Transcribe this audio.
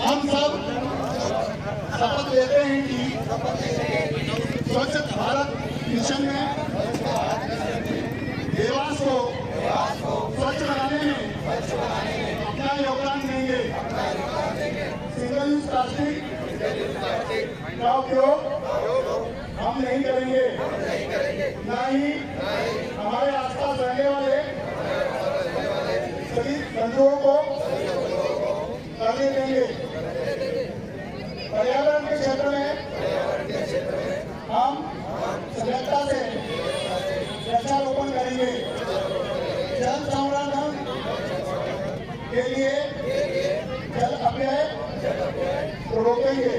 हम सब शपथ लेते हैं कि स्वच्छ भारत मिशन में देवास को स्वच्छ बनाने में अपना योगदान देंगे। सिंगल यूज़ प्लास्टिक का उपयोग हम नहीं करेंगे। न ही हमारे आसपास रहने वाले सभी बंधुओं को प्राधान्य देंगे पर्यावरण के क्षेत्र में हम सजगता से वृक्षारोपण करेंगे। जल संवर्धन के लिए जल अपने रोकेंगे।